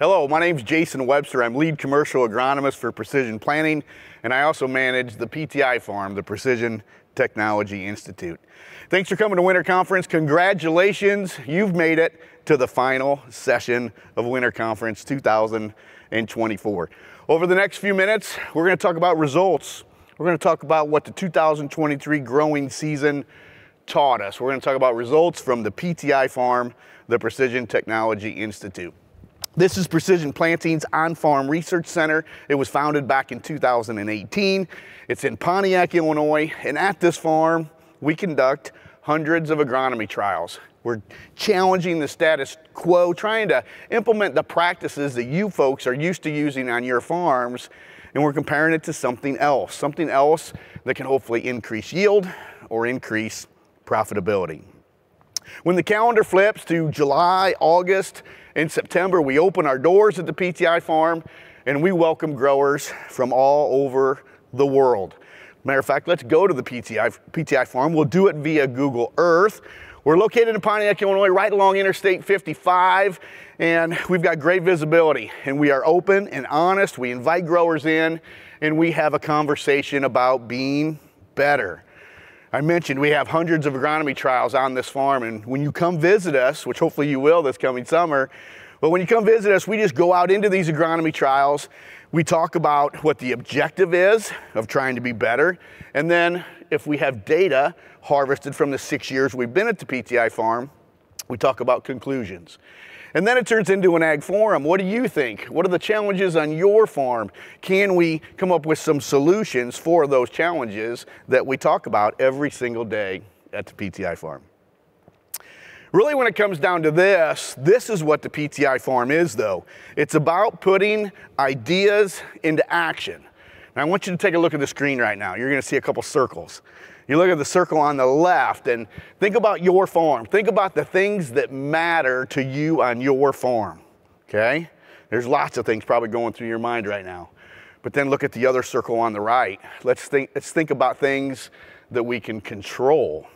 Hello, my name is Jason Webster. I'm lead commercial agronomist for Precision Planting, and I also manage the PTI farm, the Precision Technology Institute. Thanks for coming to Winter Conference. Congratulations, you've made it to the final session of Winter Conference 2024. Over the next few minutes, we're going to talk about results. We're going to talk about what the 2023 growing season taught us. We're going to talk about results from the PTI farm, the Precision Technology Institute. This is Precision Planting's on-farm research center. It was founded back in 2018. It's in Pontiac, Illinois, and at this farm, we conduct hundreds of agronomy trials. We're challenging the status quo, trying to implement the practices that you folks are used to using on your farms, and we're comparing it to something else, something else that can hopefully increase yield or increase profitability. When the calendar flips to July, August, in September, we open our doors at the PTI farm and we welcome growers from all over the world. Matter of fact, let's go to the PTI, PTI farm. We'll do it via Google Earth. We're located in Pontiac, Illinois, right along Interstate 55, and we've got great visibility. And we are open and honest. We invite growers in, and we have a conversation about being better. I mentioned we have hundreds of agronomy trials on this farm, and when you come visit us, which hopefully you will this coming summer, but when you come visit us, we just go out into these agronomy trials. We talk about what the objective is of trying to be better, and then if we have data harvested from the six years we've been at the PTI farm, we talk about conclusions. And then it turns into an ag forum. What do you think? What are the challenges on your farm? Can we come up with some solutions for those challenges that we talk about every single day at the PTI farm? Really, when it comes down to this, this is what the PTI farm is, though. It's about putting ideas into action. Now, I want you to take a look at the screen right now. You're going to see a couple circles. You look at the circle on the left and think about your farm. Think about the things that matter to you on your farm, okay? There's lots of things probably going through your mind right now. But then look at the other circle on the right. Let's think, let's think about things that we can control.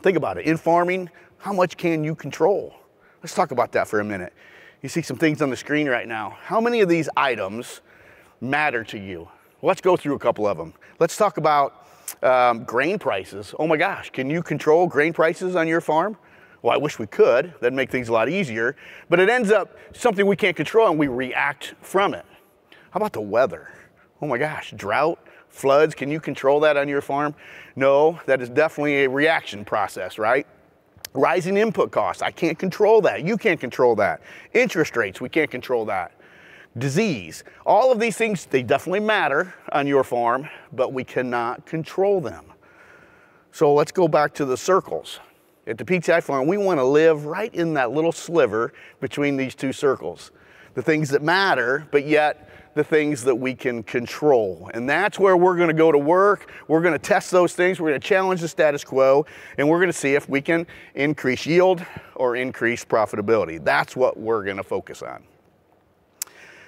Think about it. In farming, how much can you control? Let's talk about that for a minute. You see some things on the screen right now. How many of these items matter to you? Let's go through a couple of them. Let's talk about um, grain prices. Oh my gosh, can you control grain prices on your farm? Well, I wish we could. That'd make things a lot easier. But it ends up something we can't control and we react from it. How about the weather? Oh my gosh, drought, floods, can you control that on your farm? No, that is definitely a reaction process, right? Rising input costs, I can't control that. You can't control that. Interest rates, we can't control that disease. All of these things, they definitely matter on your farm, but we cannot control them. So let's go back to the circles. At the PTI farm, we want to live right in that little sliver between these two circles. The things that matter, but yet the things that we can control. And that's where we're going to go to work. We're going to test those things. We're going to challenge the status quo, and we're going to see if we can increase yield or increase profitability. That's what we're going to focus on.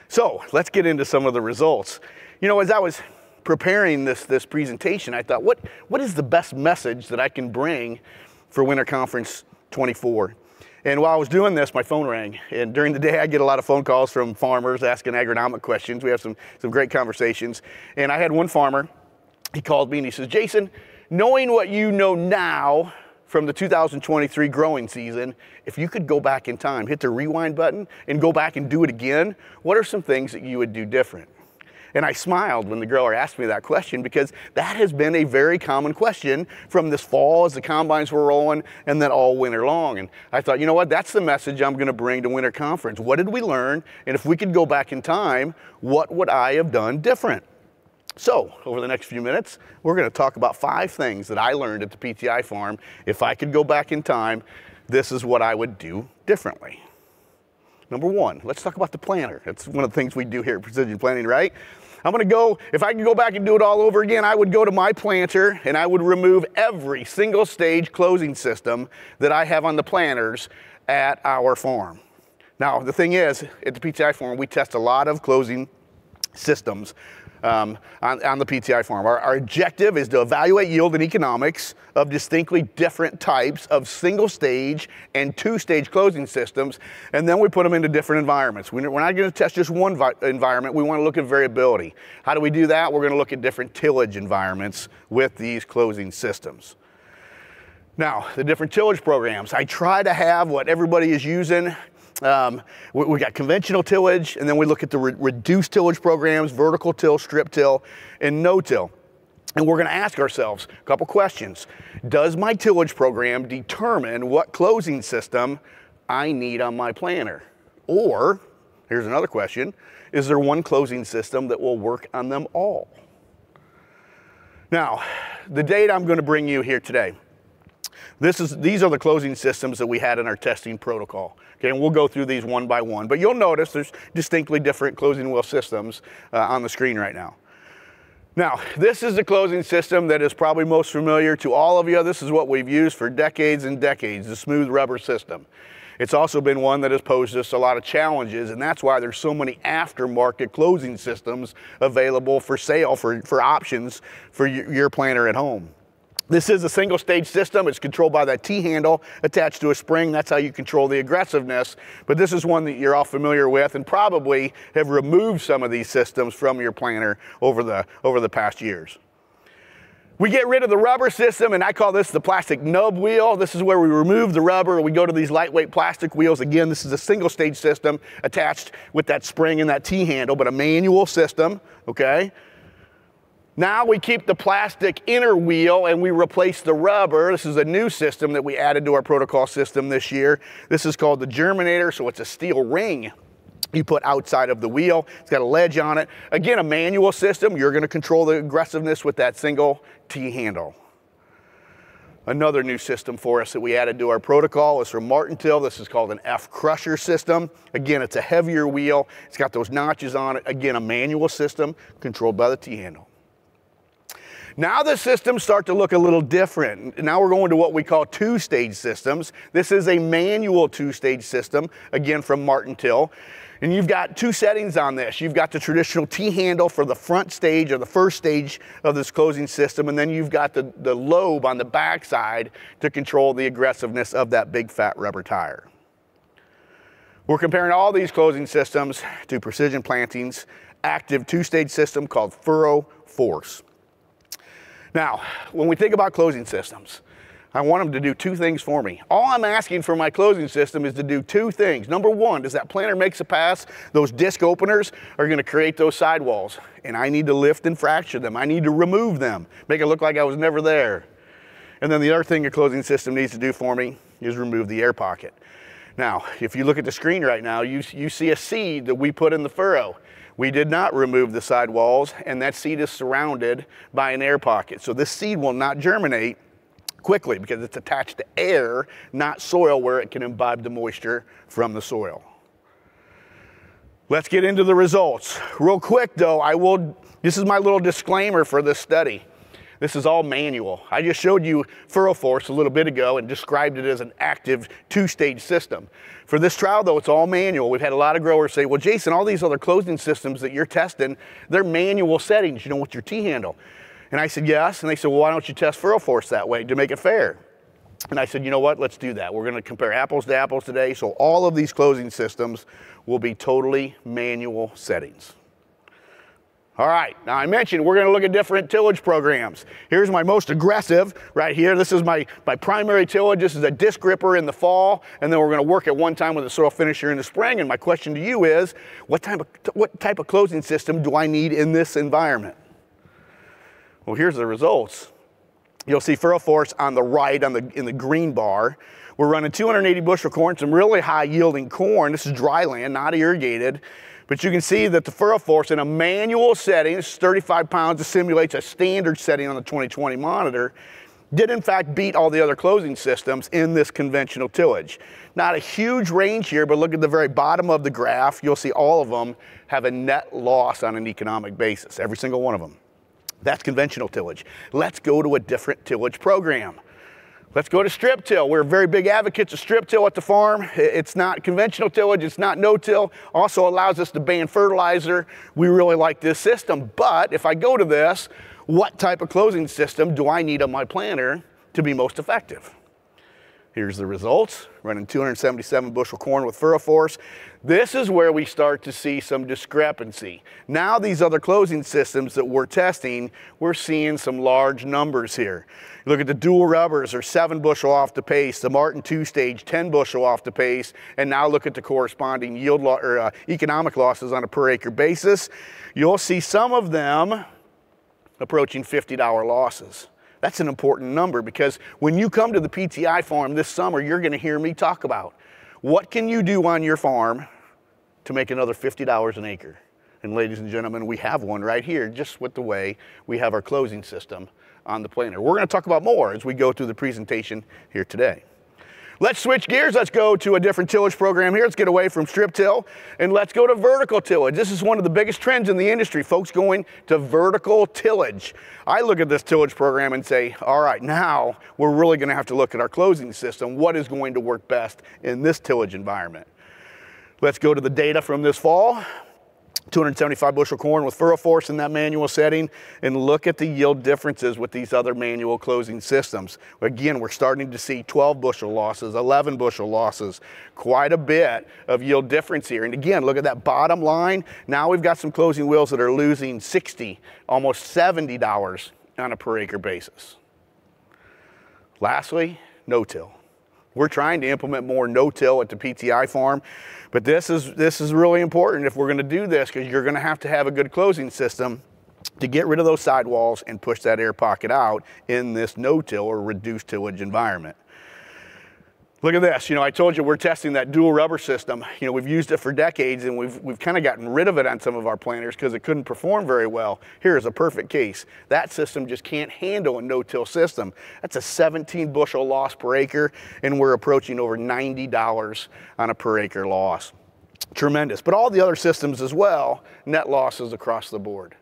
So let's get into some of the results. You know, as I was preparing this, this presentation, I thought, what, what is the best message that I can bring for Winter Conference 24? And while I was doing this, my phone rang. And during the day, I get a lot of phone calls from farmers asking agronomic questions. We have some, some great conversations. And I had one farmer, he called me and he says, Jason, knowing what you know now, from the 2023 growing season, if you could go back in time, hit the rewind button and go back and do it again, what are some things that you would do different? And I smiled when the grower asked me that question because that has been a very common question from this fall as the combines were rolling and then all winter long. And I thought, you know what, that's the message I'm going to bring to winter conference. What did we learn? And if we could go back in time, what would I have done different? So, over the next few minutes, we're going to talk about five things that I learned at the PTI farm. If I could go back in time, this is what I would do differently. Number one, let's talk about the planter. That's one of the things we do here at Precision Planting, right? I'm gonna go, if I could go back and do it all over again, I would go to my planter and I would remove every single stage closing system that I have on the planters at our farm. Now, the thing is, at the PTI farm, we test a lot of closing systems um, on, on, the PTI farm. Our, our, objective is to evaluate yield and economics of distinctly different types of single stage and two stage closing systems, and then we put them into different environments. We're not going to test just one environment, we want to look at variability. How do we do that? We're going to look at different tillage environments with these closing systems. Now, the different tillage programs. I try to have what everybody is using um, we, we, got conventional tillage, and then we look at the re reduced tillage programs, vertical till, strip till, and no-till. And we're going to ask ourselves a couple questions. Does my tillage program determine what closing system I need on my planter? Or, here's another question, is there one closing system that will work on them all? Now, the data I'm going to bring you here today, this is, these are the closing systems that we had in our testing protocol. Okay, and we'll go through these one by one, but you'll notice there's distinctly different closing wheel systems uh, on the screen right now. Now, this is the closing system that is probably most familiar to all of you. This is what we've used for decades and decades, the smooth rubber system. It's also been one that has posed us a lot of challenges, and that's why there's so many aftermarket closing systems available for sale for, for options for your planter at home. This is a single stage system. It's controlled by that T-handle attached to a spring. That's how you control the aggressiveness. But this is one that you're all familiar with and probably have removed some of these systems from your planter over the, over the past years. We get rid of the rubber system, and I call this the plastic nub wheel. This is where we remove the rubber. We go to these lightweight plastic wheels. Again, this is a single stage system attached with that spring and that T-handle, but a manual system, okay? Now we keep the plastic inner wheel and we replace the rubber. This is a new system that we added to our protocol system this year. This is called the Germinator, so it's a steel ring you put outside of the wheel. It's got a ledge on it. Again, a manual system. You're gonna control the aggressiveness with that single T-handle. Another new system for us that we added to our protocol is from Martin-Till. This is called an F crusher system. Again, it's a heavier wheel. It's got those notches on it. Again, a manual system controlled by the T-handle. Now the systems start to look a little different. Now we're going to what we call two-stage systems. This is a manual two-stage system, again from Martin-Till. And you've got two settings on this. You've got the traditional T-handle for the front stage or the first stage of this closing system, and then you've got the, the lobe on the back side to control the aggressiveness of that big fat rubber tire. We're comparing all these closing systems to Precision Planting's active two-stage system called Furrow Force. Now, when we think about closing systems, I want them to do two things for me. All I'm asking for my closing system is to do two things. Number one, does that planter makes a pass, those disc openers are gonna create those sidewalls, and I need to lift and fracture them. I need to remove them, make it look like I was never there. And then the other thing your closing system needs to do for me is remove the air pocket. Now, if you look at the screen right now, you, you see a seed that we put in the furrow. We did not remove the side walls and that seed is surrounded by an air pocket. So this seed will not germinate quickly because it's attached to air, not soil where it can imbibe the moisture from the soil. Let's get into the results. Real quick though, I will, this is my little disclaimer for this study. This is all manual. I just showed you FurrowForce a little bit ago and described it as an active two-stage system. For this trial though, it's all manual. We've had a lot of growers say, well, Jason, all these other closing systems that you're testing, they're manual settings, you know, with your T-handle. And I said, yes. And they said, well, why don't you test FurrowForce that way to make it fair? And I said, you know what, let's do that. We're gonna compare apples to apples today. So all of these closing systems will be totally manual settings. All right, now I mentioned we're gonna look at different tillage programs. Here's my most aggressive right here. This is my, my primary tillage. This is a disc ripper in the fall, and then we're gonna work at one time with a soil finisher in the spring. And my question to you is, what type of, what type of closing system do I need in this environment? Well, here's the results. You'll see FurrowForce on the right on the, in the green bar. We're running 280 bushel corn, some really high yielding corn. This is dry land, not irrigated. But you can see that the FurrowForce in a manual setting, it's 35 pounds, it simulates a standard setting on the 2020 monitor, did in fact beat all the other closing systems in this conventional tillage. Not a huge range here, but look at the very bottom of the graph. You'll see all of them have a net loss on an economic basis, every single one of them. That's conventional tillage. Let's go to a different tillage program. Let's go to strip till. We're very big advocates of strip till at the farm. It's not conventional tillage, it's not no-till. Also allows us to band fertilizer. We really like this system. But if I go to this, what type of closing system do I need on my planter to be most effective? Here's the results, running 277 bushel corn with FurrowForce. This is where we start to see some discrepancy. Now these other closing systems that we're testing, we're seeing some large numbers here. Look at the dual rubbers are seven bushel off the pace, the Martin two stage, 10 bushel off the pace, and now look at the corresponding yield lo or uh, economic losses on a per acre basis. You'll see some of them approaching $50 losses. That's an important number because when you come to the PTI farm this summer, you're going to hear me talk about what can you do on your farm to make another $50 an acre. And ladies and gentlemen, we have one right here, just with the way we have our closing system on the planter. We're going to talk about more as we go through the presentation here today. Let's switch gears. Let's go to a different tillage program here. Let's get away from strip till and let's go to vertical tillage. This is one of the biggest trends in the industry, folks going to vertical tillage. I look at this tillage program and say, all right, now we're really going to have to look at our closing system. What is going to work best in this tillage environment? Let's go to the data from this fall. 275 bushel corn with FurrowForce in that manual setting and look at the yield differences with these other manual closing systems. Again, we're starting to see 12 bushel losses, 11 bushel losses, quite a bit of yield difference here. And again, look at that bottom line. Now we've got some closing wheels that are losing 60, almost $70 on a per acre basis. Lastly, no-till. We're trying to implement more no-till at the PTI farm, but this is, this is really important if we're gonna do this because you're gonna have to have a good closing system to get rid of those sidewalls and push that air pocket out in this no-till or reduced tillage environment. Look at this, you know, I told you we're testing that dual rubber system. You know, we've used it for decades and we've, we've kind of gotten rid of it on some of our planters because it couldn't perform very well. Here's a perfect case. That system just can't handle a no-till system. That's a 17 bushel loss per acre and we're approaching over $90 on a per acre loss. Tremendous, but all the other systems as well, net losses across the board.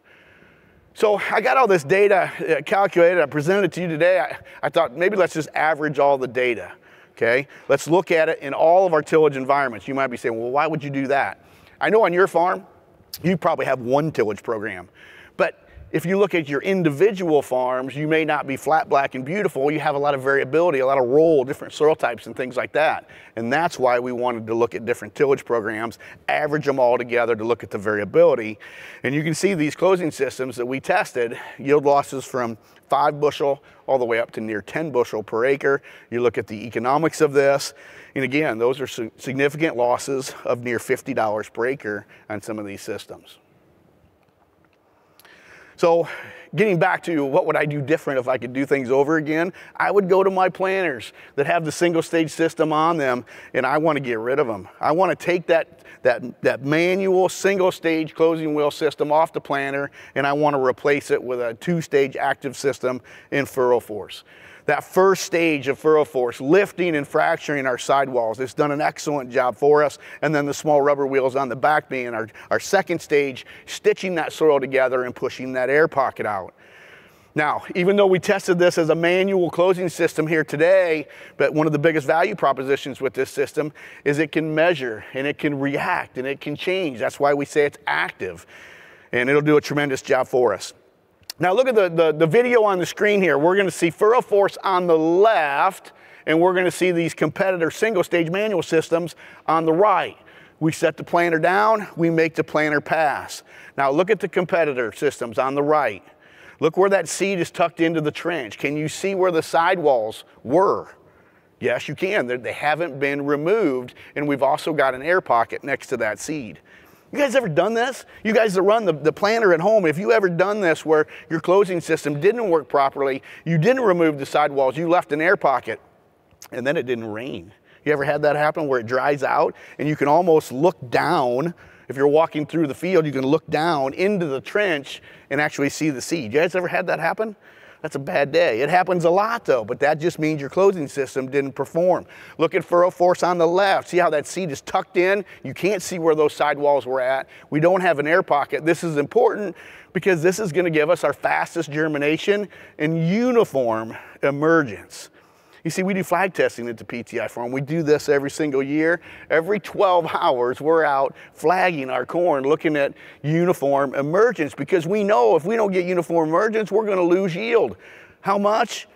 So I got all this data uh, calculated, I presented it to you today. I, I thought maybe let's just average all the data okay? Let's look at it in all of our tillage environments. You might be saying, well, why would you do that? I know on your farm, you probably have one tillage program, if you look at your individual farms, you may not be flat, black, and beautiful. You have a lot of variability, a lot of roll, different soil types and things like that. And that's why we wanted to look at different tillage programs, average them all together to look at the variability. And you can see these closing systems that we tested, yield losses from five bushel all the way up to near 10 bushel per acre. You look at the economics of this, and again, those are significant losses of near $50 per acre on some of these systems. So getting back to what would I do different if I could do things over again, I would go to my planters that have the single stage system on them and I want to get rid of them. I want to take that, that, that manual single stage closing wheel system off the planter and I want to replace it with a two stage active system in FurrowForce that first stage of FurrowForce, lifting and fracturing our sidewalls. It's done an excellent job for us. And then the small rubber wheels on the back being our, our second stage, stitching that soil together and pushing that air pocket out. Now, even though we tested this as a manual closing system here today, but one of the biggest value propositions with this system is it can measure and it can react and it can change. That's why we say it's active and it'll do a tremendous job for us. Now look at the, the, the video on the screen here. We're gonna see FurrowForce on the left, and we're gonna see these competitor single stage manual systems on the right. We set the planter down, we make the planter pass. Now look at the competitor systems on the right. Look where that seed is tucked into the trench. Can you see where the sidewalls were? Yes, you can. They haven't been removed, and we've also got an air pocket next to that seed. You guys ever done this? You guys that run the, the planter at home, if you ever done this where your closing system didn't work properly, you didn't remove the sidewalls, you left an air pocket, and then it didn't rain. You ever had that happen where it dries out and you can almost look down if you're walking through the field, you can look down into the trench and actually see the seed. You guys ever had that happen? That's a bad day. It happens a lot though, but that just means your closing system didn't perform. Look at FurrowForce on the left. See how that seed is tucked in? You can't see where those sidewalls were at. We don't have an air pocket. This is important because this is gonna give us our fastest germination and uniform emergence. You see, we do flag testing at the PTI farm. We do this every single year. Every 12 hours, we're out flagging our corn, looking at uniform emergence because we know if we don't get uniform emergence, we're going to lose yield. How much?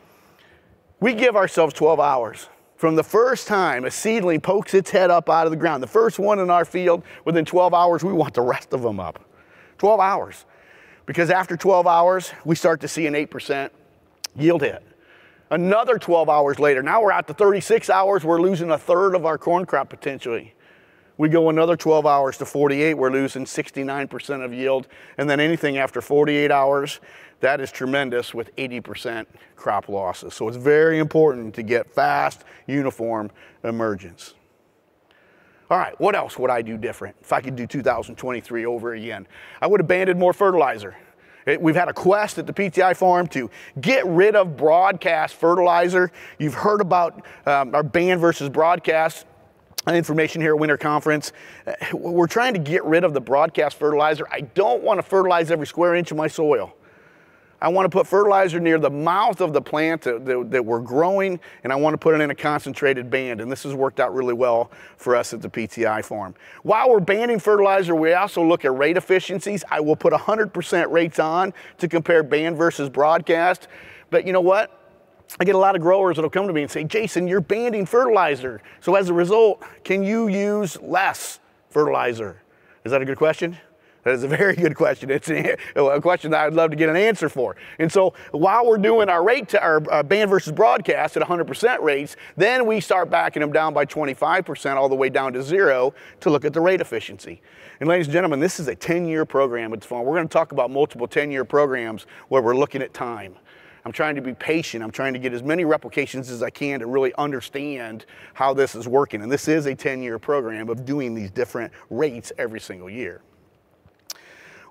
We give ourselves 12 hours. From the first time a seedling pokes its head up out of the ground, the first one in our field, within 12 hours, we want the rest of them up. 12 hours. Because after 12 hours, we start to see an 8% yield hit. Another 12 hours later, now we're out to 36 hours, we're losing a third of our corn crop potentially. We go another 12 hours to 48, we're losing 69% of yield. And then anything after 48 hours, that is tremendous with 80% crop losses. So it's very important to get fast, uniform emergence. All right, what else would I do different if I could do 2023 over again? I would have banded more fertilizer. We've had a quest at the PTI farm to get rid of broadcast fertilizer. You've heard about um, our band versus broadcast information here at Winter Conference. Uh, we're trying to get rid of the broadcast fertilizer. I don't want to fertilize every square inch of my soil. I want to put fertilizer near the mouth of the plant that, that, that, we're growing, and I want to put it in a concentrated band. And this has worked out really well for us at the PTI farm. While we're banding fertilizer, we also look at rate efficiencies. I will put 100% rates on to compare band versus broadcast. But you know what? I get a lot of growers that'll come to me and say, Jason, you're banding fertilizer. So as a result, can you use less fertilizer? Is that a good question? That is a very good question. It's a question that I'd love to get an answer for. And so while we're doing our rate, to, our uh, band versus broadcast at 100% rates, then we start backing them down by 25% all the way down to zero to look at the rate efficiency. And ladies and gentlemen, this is a 10-year program at. We're going to talk about multiple 10-year programs where we're looking at time. I'm trying to be patient. I'm trying to get as many replications as I can to really understand how this is working. And this is a 10-year program of doing these different rates every single year.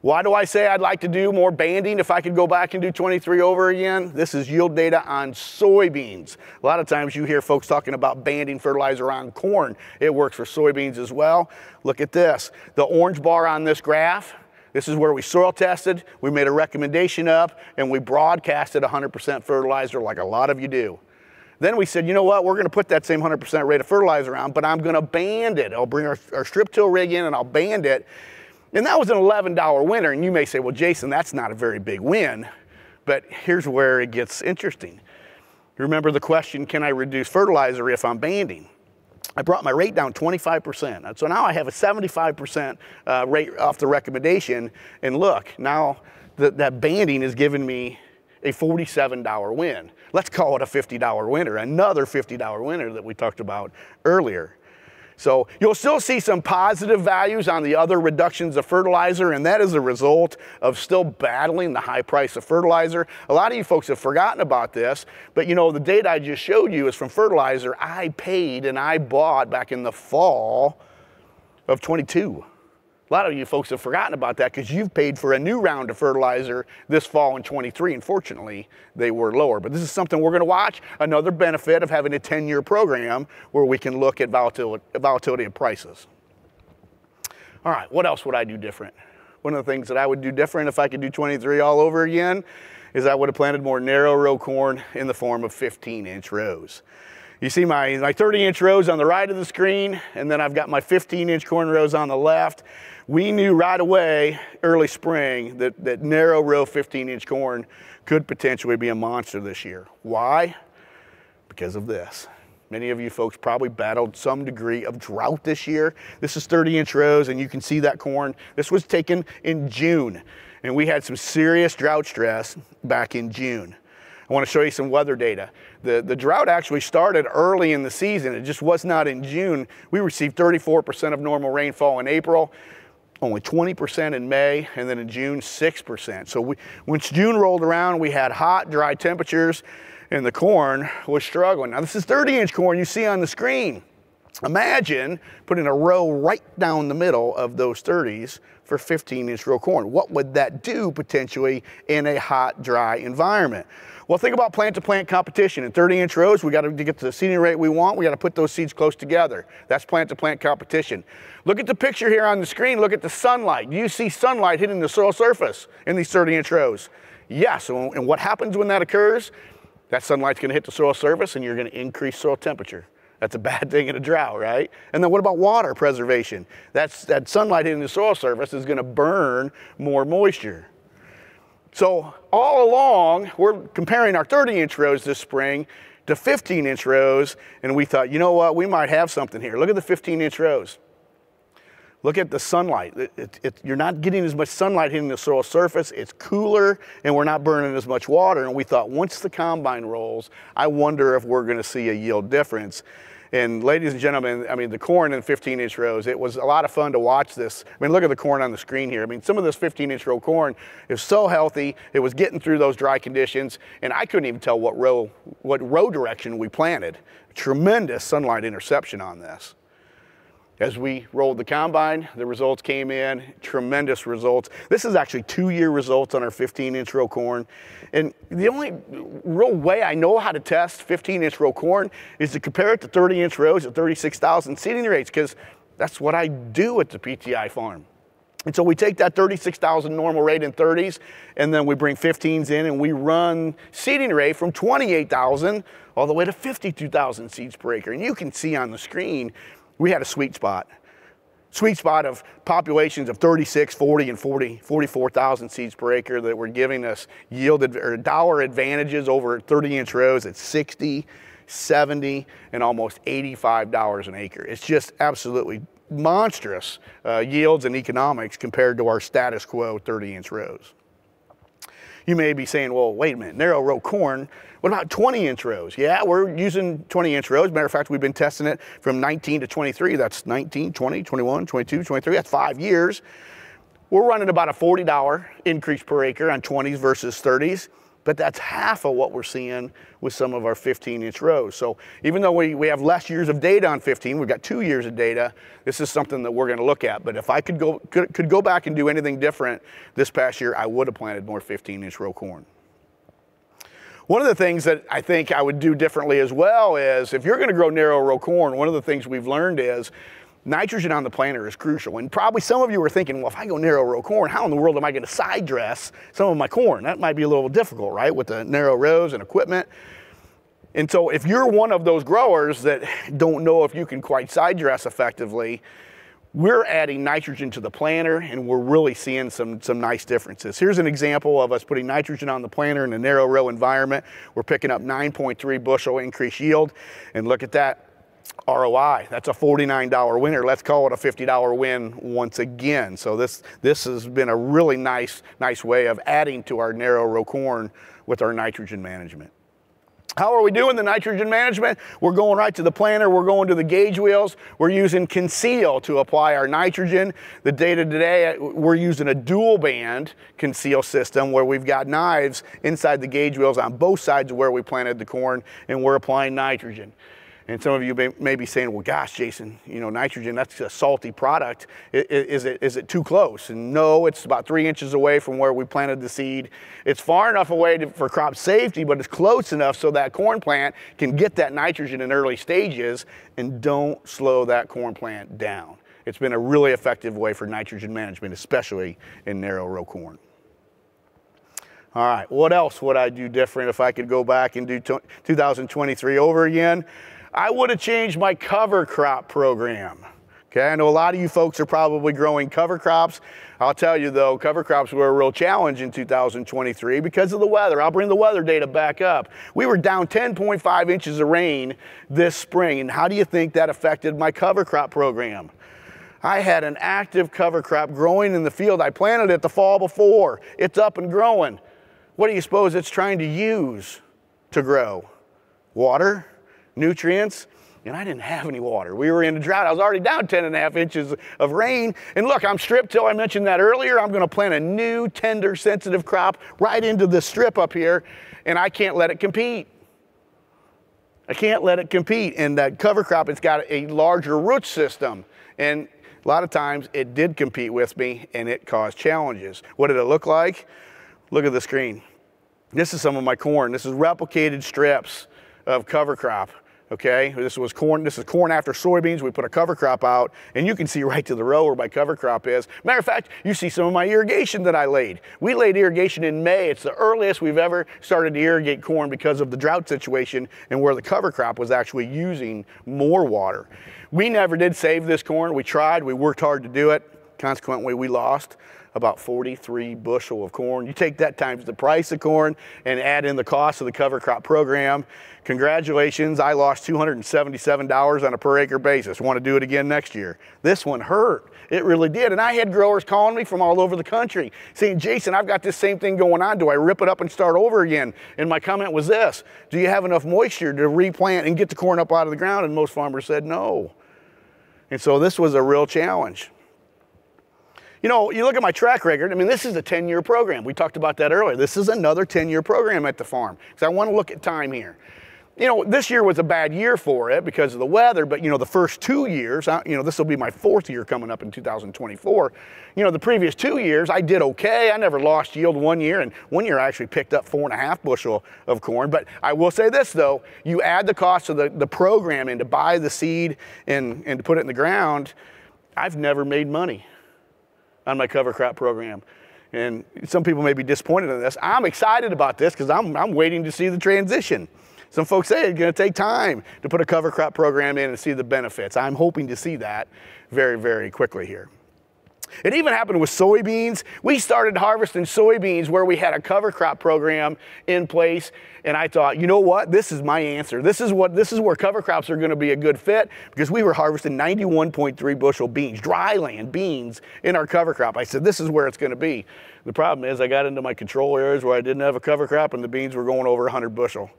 Why do I say I'd like to do more banding if I could go back and do 23 over again? This is yield data on soybeans. A lot of times you hear folks talking about banding fertilizer on corn. It works for soybeans as well. Look at this. The orange bar on this graph, this is where we soil tested, we made a recommendation up, and we broadcasted 100% fertilizer like a lot of you do. Then we said, you know what, we're gonna put that same 100% rate of fertilizer on, but I'm gonna band it. I'll bring our, our strip till rig in and I'll band it. And that was an $11 winner. And you may say, well, Jason, that's not a very big win. But here's where it gets interesting. Remember the question, can I reduce fertilizer if I'm banding? I brought my rate down 25%. So now I have a 75% uh, rate off the recommendation. And look, now the, that banding is giving me a $47 win. Let's call it a $50 winner, another $50 winner that we talked about earlier. So you'll still see some positive values on the other reductions of fertilizer, and that is a result of still battling the high price of fertilizer. A lot of you folks have forgotten about this, but you know, the data I just showed you is from fertilizer I paid and I bought back in the fall of 22. A lot of you folks have forgotten about that because you've paid for a new round of fertilizer this fall in 23. Unfortunately, they were lower. But this is something we're going to watch. Another benefit of having a 10-year program where we can look at volatility, volatility of prices. All right, what else would I do different? One of the things that I would do different if I could do 23 all over again is I would have planted more narrow row corn in the form of 15 inch rows. You see my, my 30 inch rows on the right of the screen, and then I've got my 15 inch corn rows on the left we knew right away, early spring, that, that narrow row 15 inch corn could potentially be a monster this year. Why? Because of this. Many of you folks probably battled some degree of drought this year. This is 30 inch rows and you can see that corn. This was taken in June and we had some serious drought stress back in June. I want to show you some weather data. The, the drought actually started early in the season. It just was not in June. We received 34% of normal rainfall in April only 20% in May, and then in June, 6%. So we, once June rolled around, we had hot, dry temperatures, and the corn was struggling. Now, this is 30 inch corn you see on the screen. Imagine putting a row right down the middle of those 30s for 15 inch row corn. What would that do potentially in a hot, dry environment? Well, think about plant to plant competition. In 30 inch rows, we got to get to the seeding rate we want. We got to put those seeds close together. That's plant to plant competition. Look at the picture here on the screen. Look at the sunlight. Do you see sunlight hitting the soil surface in these 30 inch rows? Yes. And what happens when that occurs? That sunlight's gonna hit the soil surface and you're gonna increase soil temperature. That's a bad thing in a drought, right? And then what about water preservation? That's, that sunlight hitting the soil surface is gonna burn more moisture. So all along, we're comparing our 30 inch rows this spring to 15 inch rows, and we thought, you know what, we might have something here. Look at the 15 inch rows. Look at the sunlight. It, it, it, you're not getting as much sunlight hitting the soil surface. It's cooler, and we're not burning as much water. And we thought, once the combine rolls, I wonder if we're going to see a yield difference. And ladies and gentlemen, I mean, the corn in 15 inch rows, it was a lot of fun to watch this. I mean, look at the corn on the screen here. I mean, some of this 15 inch row corn is so healthy. It was getting through those dry conditions, and I couldn't even tell what row, what row direction we planted. Tremendous sunlight interception on this. As we rolled the combine, the results came in, tremendous results. This is actually two-year results on our 15-inch row corn. And the only real way I know how to test 15-inch row corn is to compare it to 30-inch rows at 36,000 seeding rates, because that's what I do at the PTI farm. And so we take that 36,000 normal rate in 30s, and then we bring 15s in, and we run seeding rate from 28,000 all the way to 52,000 seeds per acre. And you can see on the screen we had a sweet spot. Sweet spot of populations of 36, 40, and 40, 44,000 seeds per acre that were giving us yielded or dollar advantages over 30 inch rows at 60, 70, and almost $85 an acre. It's just absolutely monstrous uh, yields and economics compared to our status quo 30 inch rows. You may be saying, well, wait a minute, narrow row corn, what about 20 inch rows? Yeah, we're using 20 inch rows. Matter of fact, we've been testing it from 19 to 23. That's 19, 20, 21, 22, 23. That's five years. We're running about a $40 increase per acre on 20s versus 30s but that's half of what we're seeing with some of our 15 inch rows. So even though we, we have less years of data on 15, we've got two years of data, this is something that we're gonna look at. But if I could go, could, could go back and do anything different this past year, I would have planted more 15 inch row corn. One of the things that I think I would do differently as well is if you're gonna grow narrow row corn, one of the things we've learned is nitrogen on the planter is crucial. And probably some of you are thinking, well, if I go narrow row corn, how in the world am I going to side dress some of my corn? That might be a little difficult, right, with the narrow rows and equipment. And so if you're one of those growers that don't know if you can quite side dress effectively, we're adding nitrogen to the planter and we're really seeing some, some nice differences. Here's an example of us putting nitrogen on the planter in a narrow row environment. We're picking up 9.3 bushel increased yield. And look at that, ROI. That's a $49 winner. Let's call it a $50 win once again. So this, this has been a really nice, nice way of adding to our narrow row corn with our nitrogen management. How are we doing the nitrogen management? We're going right to the planter, we're going to the gauge wheels, we're using Conceal to apply our nitrogen. The data today, we're using a dual band Conceal system where we've got knives inside the gauge wheels on both sides of where we planted the corn and we're applying nitrogen. And some of you may, may, be saying, well, gosh, Jason, you know, nitrogen, that's a salty product. Is, it, is it too close? And no, it's about three inches away from where we planted the seed. It's far enough away to, for crop safety, but it's close enough so that corn plant can get that nitrogen in early stages and don't slow that corn plant down. It's been a really effective way for nitrogen management, especially in narrow row corn. All right, what else would I do different if I could go back and do 2023 over again? I would have changed my cover crop program. Okay, I know a lot of you folks are probably growing cover crops. I'll tell you though, cover crops were a real challenge in 2023 because of the weather. I'll bring the weather data back up. We were down 10.5 inches of rain this spring, and how do you think that affected my cover crop program? I had an active cover crop growing in the field. I planted it the fall before. It's up and growing. What do you suppose it's trying to use to grow? Water? Nutrients, and I didn't have any water. We were in a drought. I was already down 10 and a half inches of rain. And look, I'm strip till I mentioned that earlier. I'm gonna plant a new tender sensitive crop right into the strip up here, and I can't let it compete. I can't let it compete. And that cover crop, it's got a larger root system. And a lot of times it did compete with me and it caused challenges. What did it look like? Look at the screen. This is some of my corn. This is replicated strips of cover crop Okay, this was corn. This is corn after soybeans. We put a cover crop out, and you can see right to the row where my cover crop is. Matter of fact, you see some of my irrigation that I laid. We laid irrigation in May. It's the earliest we've ever started to irrigate corn because of the drought situation and where the cover crop was actually using more water. We never did save this corn. We tried. We worked hard to do it. Consequently, we lost about 43 bushel of corn. You take that times the price of corn and add in the cost of the cover crop program. Congratulations, I lost $277 on a per acre basis. Want to do it again next year. This one hurt. It really did. And I had growers calling me from all over the country saying, Jason, I've got this same thing going on. Do I rip it up and start over again? And my comment was this Do you have enough moisture to replant and get the corn up out of the ground? And most farmers said no. And so this was a real challenge. You know, you look at my track record, I mean, this is a 10 year program. We talked about that earlier. This is another 10 year program at the farm because I want to look at time here. You know, this year was a bad year for it because of the weather, but you know, the first two years, you know, this will be my fourth year coming up in 2024. You know, the previous two years, I did okay. I never lost yield one year, and one year I actually picked up four and a half bushel of corn. But I will say this though, you add the cost of the, the program and to buy the seed and, and to put it in the ground, I've never made money on my cover crop program. And some people may be disappointed in this. I'm excited about this because I'm, I'm waiting to see the transition. Some folks say it's going to take time to put a cover crop program in and see the benefits. I'm hoping to see that very, very quickly here. It even happened with soybeans. We started harvesting soybeans where we had a cover crop program in place. And I thought, you know what? This is my answer. This is what this is where cover crops are going to be a good fit because we were harvesting 91.3 bushel beans, dryland beans in our cover crop. I said, this is where it's going to be. The problem is I got into my control areas where I didn't have a cover crop and the beans were going over 100 bushel.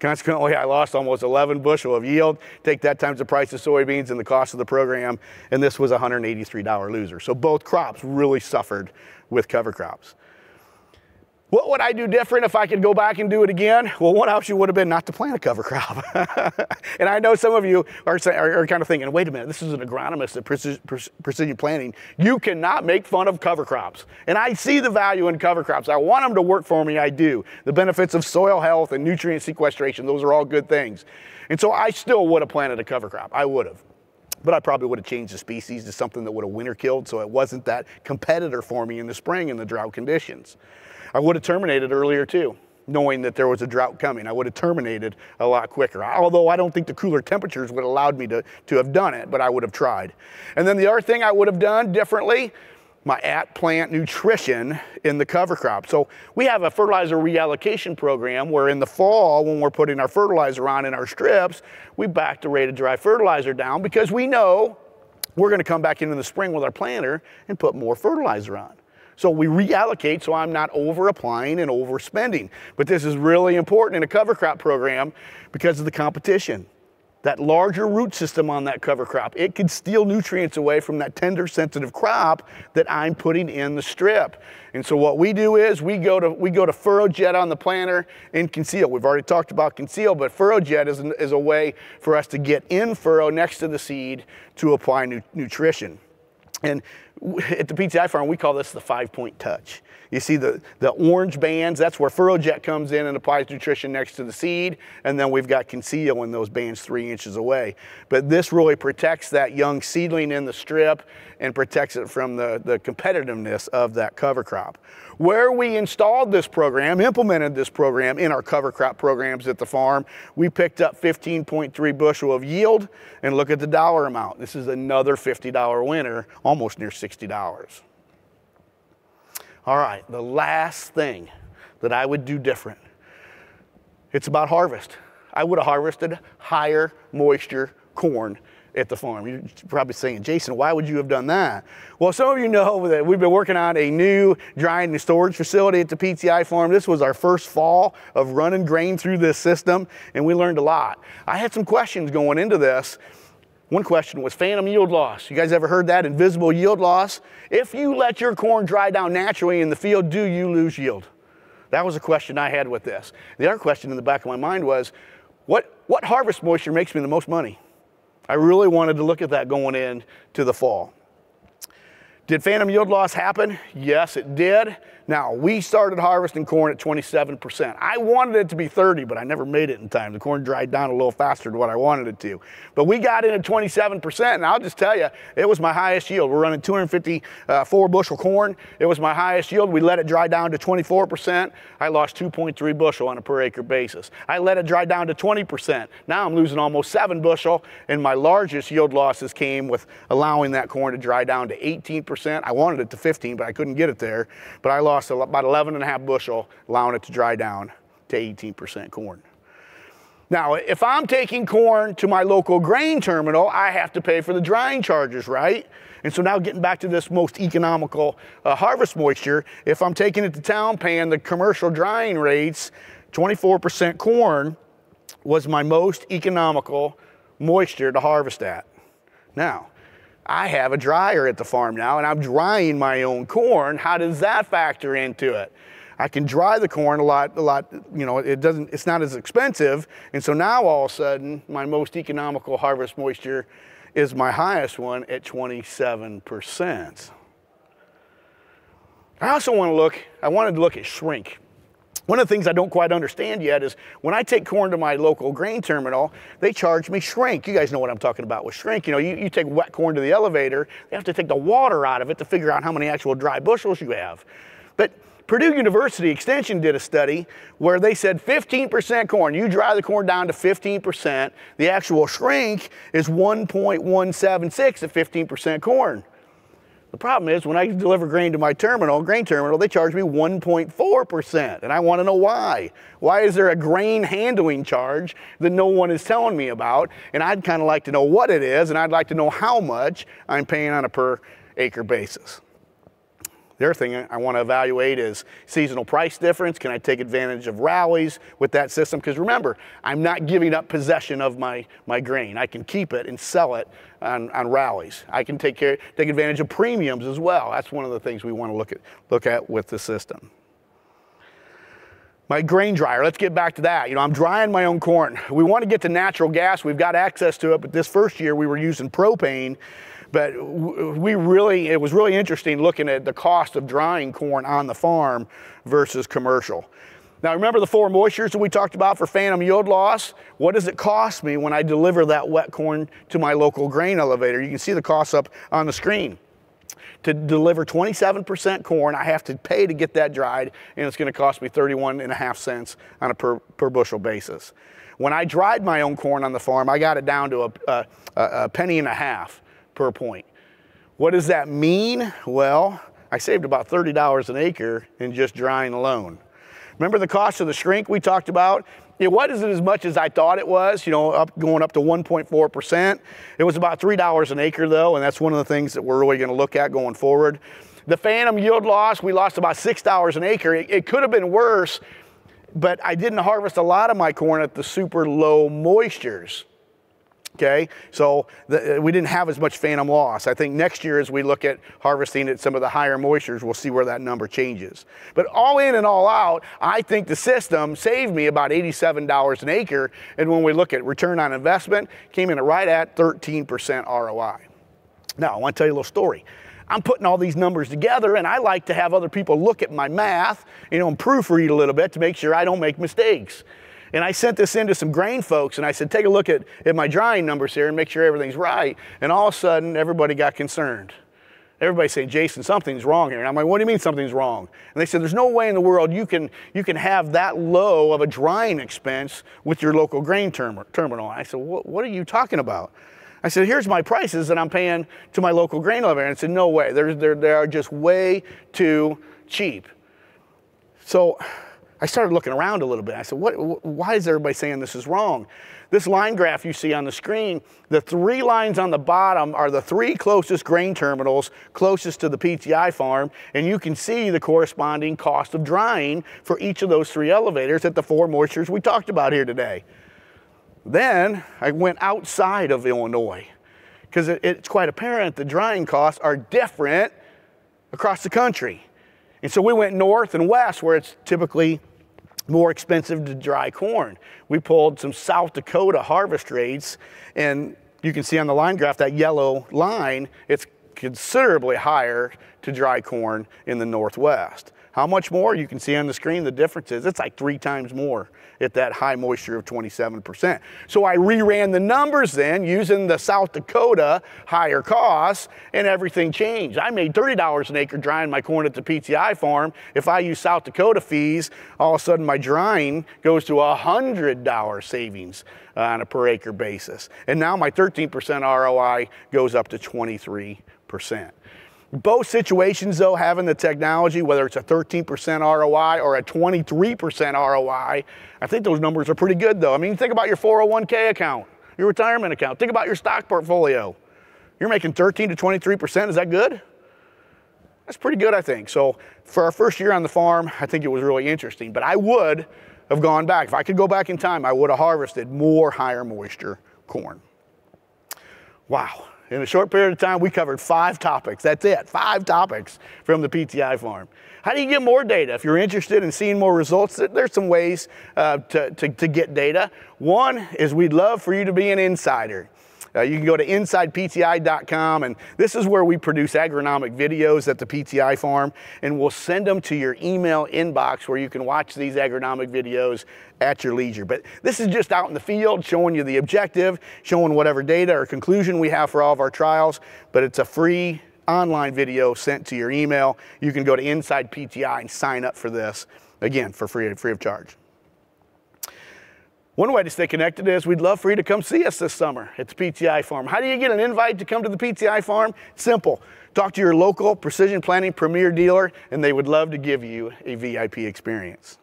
Consequently, I lost almost 11 bushel of yield. Take that times the price of soybeans and the cost of the program, and this was a $183 loser. So both crops really suffered with cover crops. What would I do different if I could go back and do it again? Well, one option would have been not to plant a cover crop. and I know some of you are, are, are, kind of thinking, wait a minute, this is an agronomist at precision, precision planting. You cannot make fun of cover crops. And I see the value in cover crops. I want them to work for me, I do. The benefits of soil health and nutrient sequestration, those are all good things. And so I still would have planted a cover crop. I would have but I probably would have changed the species to something that would have winter killed so it wasn't that competitor for me in the spring in the drought conditions. I would have terminated earlier too, knowing that there was a drought coming. I would have terminated a lot quicker. Although I don't think the cooler temperatures would have allowed me to, to have done it, but I would have tried. And then the other thing I would have done differently, my at plant nutrition in the cover crop. So we have a fertilizer reallocation program where in the fall, when we're putting our fertilizer on in our strips, we back the rate of dry fertilizer down because we know we're gonna come back in in the spring with our planter and put more fertilizer on. So we reallocate so I'm not over applying and overspending. But this is really important in a cover crop program because of the competition. That larger root system on that cover crop, it can steal nutrients away from that tender sensitive crop that I'm putting in the strip. And so what we do is we go to we go to FurrowJet on the planter and conceal. We've already talked about conceal, but FurrowJet is, an, is a way for us to get in furrow next to the seed to apply nu nutrition. And at the PTI farm, we call this the five point touch. You see the, the orange bands, that's where FurrowJet comes in and applies nutrition next to the seed. And then we've got Conceal in those bands three inches away. But this really protects that young seedling in the strip and protects it from the, the competitiveness of that cover crop. Where we installed this program, implemented this program in our cover crop programs at the farm, we picked up 15.3 bushel of yield and look at the dollar amount. This is another $50 winner, almost near $60. All right, the last thing that I would do different, it's about harvest. I would have harvested higher moisture corn at the farm. You're probably saying, Jason, why would you have done that? Well, some of you know that we've been working on a new drying and storage facility at the PTI farm. This was our first fall of running grain through this system, and we learned a lot. I had some questions going into this. One question was phantom yield loss. You guys ever heard that? Invisible yield loss? If you let your corn dry down naturally in the field, do you lose yield? That was a question I had with this. The other question in the back of my mind was, what, what harvest moisture makes me the most money? I really wanted to look at that going in to the fall. Did phantom yield loss happen? Yes, it did. Now, we started harvesting corn at 27%. I wanted it to be 30, but I never made it in time. The corn dried down a little faster than what I wanted it to. But we got in at 27%, and I'll just tell you, it was my highest yield. We're running 254 uh, bushel corn. It was my highest yield. We let it dry down to 24%. I lost 2.3 bushel on a per acre basis. I let it dry down to 20%. Now I'm losing almost seven bushel, and my largest yield losses came with allowing that corn to dry down to 18%. I wanted it to 15, but I couldn't get it there. But I lost about 11 and a half bushel, allowing it to dry down to 18% corn. Now, if I'm taking corn to my local grain terminal, I have to pay for the drying charges, right? And so now getting back to this most economical uh, harvest moisture, if I'm taking it to town paying the commercial drying rates, 24% corn was my most economical moisture to harvest at. Now, I have a dryer at the farm now and I'm drying my own corn. How does that factor into it? I can dry the corn a lot, a lot, you know, it doesn't, it's not as expensive. And so now all of a sudden, my most economical harvest moisture is my highest one at 27%. I also want to look, I wanted to look at shrink. One of the things I don't quite understand yet is when I take corn to my local grain terminal, they charge me shrink. You guys know what I'm talking about with shrink. You know, you, you take wet corn to the elevator, they have to take the water out of it to figure out how many actual dry bushels you have. But Purdue University Extension did a study where they said 15% corn, you dry the corn down to 15%, the actual shrink is 1.176 at 15% corn. The problem is when I deliver grain to my terminal, grain terminal, they charge me 1.4%, and I want to know why. Why is there a grain handling charge that no one is telling me about? And I'd kind of like to know what it is, and I'd like to know how much I'm paying on a per acre basis. The other thing I want to evaluate is seasonal price difference. Can I take advantage of rallies with that system? Because remember, I'm not giving up possession of my, my grain. I can keep it and sell it on, on rallies. I can take care, take advantage of premiums as well. That's one of the things we want to look at, look at with the system. My grain dryer, let's get back to that. You know, I'm drying my own corn. We want to get to natural gas. We've got access to it, but this first year we were using propane but we really, it was really interesting looking at the cost of drying corn on the farm versus commercial. Now remember the four moistures that we talked about for phantom yield loss? What does it cost me when I deliver that wet corn to my local grain elevator? You can see the costs up on the screen. To deliver 27% corn, I have to pay to get that dried, and it's gonna cost me 31 and a half cents on a per, per bushel basis. When I dried my own corn on the farm, I got it down to a, a, a penny and a half per point. What does that mean? Well, I saved about $30 an acre in just drying alone. Remember the cost of the shrink we talked about? It wasn't as much as I thought it was, you know, up going up to 1.4%. It was about $3 an acre though, and that's one of the things that we're really gonna look at going forward. The phantom yield loss, we lost about $6 an acre. It, it could have been worse, but I didn't harvest a lot of my corn at the super low moistures okay? So the, uh, we didn't have as much phantom loss. I think next year as we look at harvesting at some of the higher moistures, we'll see where that number changes. But all in and all out, I think the system saved me about $87 an acre. And when we look at return on investment, came in right at 13% ROI. Now, I want to tell you a little story. I'm putting all these numbers together and I like to have other people look at my math, you know, and proofread a little bit to make sure I don't make mistakes. And I sent this in to some grain folks and I said, take a look at, at my drying numbers here and make sure everything's right. And all of a sudden, everybody got concerned. Everybody saying, Jason, something's wrong here. And I'm like, what do you mean something's wrong? And they said, there's no way in the world you can, you can have that low of a drying expense with your local grain term terminal. I said, what, what are you talking about? I said, here's my prices that I'm paying to my local grain elevator. And I said, no way. They're, they're, they are just way too cheap. So I started looking around a little bit. I said, what, why is everybody saying this is wrong? This line graph you see on the screen, the three lines on the bottom are the three closest grain terminals closest to the PTI farm, and you can see the corresponding cost of drying for each of those three elevators at the four moistures we talked about here today. Then I went outside of Illinois because it, it's quite apparent the drying costs are different across the country. And so we went north and west where it's typically more expensive to dry corn. We pulled some South Dakota harvest rates and you can see on the line graph that yellow line, it's considerably higher to dry corn in the Northwest. How much more? You can see on the screen the difference is. It's like three times more at that high moisture of 27%. So I reran the numbers then using the South Dakota higher costs and everything changed. I made $30 an acre drying my corn at the PTI farm. If I use South Dakota fees, all of a sudden my drying goes to a $100 savings on a per acre basis. And now my 13% ROI goes up to 23%. Both situations, though, having the technology, whether it's a 13% ROI or a 23% ROI, I think those numbers are pretty good, though. I mean, think about your 401k account, your retirement account, think about your stock portfolio. You're making 13 to 23%. Is that good? That's pretty good, I think. So, for our first year on the farm, I think it was really interesting. But I would have gone back. If I could go back in time, I would have harvested more higher moisture corn. Wow. In a short period of time, we covered five topics. That's it, five topics from the PTI farm. How do you get more data? If you're interested in seeing more results, there's some ways uh, to, to, to get data. One is we'd love for you to be an insider. Uh, you can go to insidepti.com, and this is where we produce agronomic videos at the PTI farm, and we'll send them to your email inbox where you can watch these agronomic videos at your leisure. But this is just out in the field showing you the objective, showing whatever data or conclusion we have for all of our trials, but it's a free online video sent to your email. You can go to Inside PTI and sign up for this, again, for free, free of charge. One way to stay connected is we'd love for you to come see us this summer at the PTI farm. How do you get an invite to come to the PTI farm? Simple. Talk to your local precision planting premier dealer and they would love to give you a VIP experience.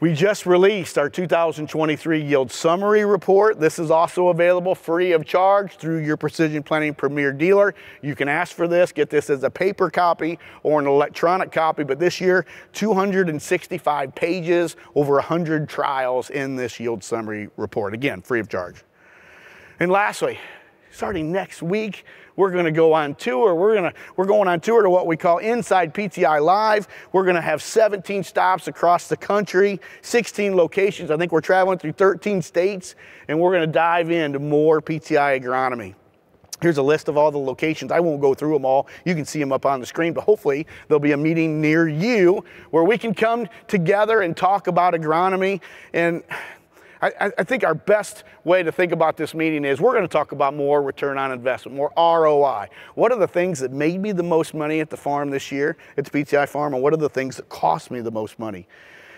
We just released our 2023 yield summary report. This is also available free of charge through your Precision Planting Premier dealer. You can ask for this, get this as a paper copy or an electronic copy, but this year, 265 pages, over 100 trials in this yield summary report. Again, free of charge. And lastly, starting next week, we're going to go on tour. We're going to we're going on tour to what we call Inside PTI Live. We're going to have 17 stops across the country, 16 locations. I think we're traveling through 13 states, and we're going to dive into more PTI agronomy. Here's a list of all the locations. I won't go through them all. You can see them up on the screen, but hopefully there'll be a meeting near you where we can come together and talk about agronomy and I, I, think our best way to think about this meeting is we're going to talk about more return on investment, more ROI. What are the things that made me the most money at the farm this year, at the PTI farm, and what are the things that cost me the most money?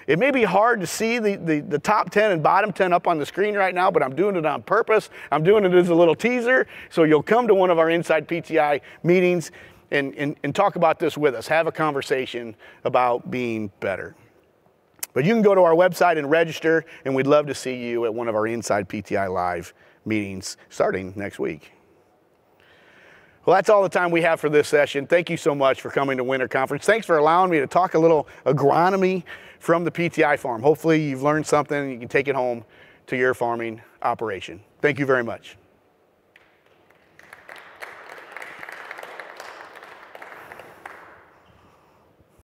It may be hard to see the, the, the, top 10 and bottom 10 up on the screen right now, but I'm doing it on purpose. I'm doing it as a little teaser. So you'll come to one of our Inside PTI meetings and, and, and talk about this with us. Have a conversation about being better. But you can go to our website and register, and we'd love to see you at one of our Inside PTI Live meetings starting next week. Well, that's all the time we have for this session. Thank you so much for coming to Winter Conference. Thanks for allowing me to talk a little agronomy from the PTI farm. Hopefully you've learned something and you can take it home to your farming operation. Thank you very much.